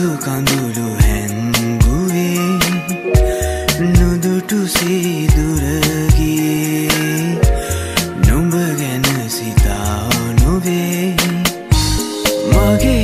සුදු කඳුළු හැන්ගුවේ නුදුටු සීදුරගේ නුඹ ගැන සිතා නොවේ මගේ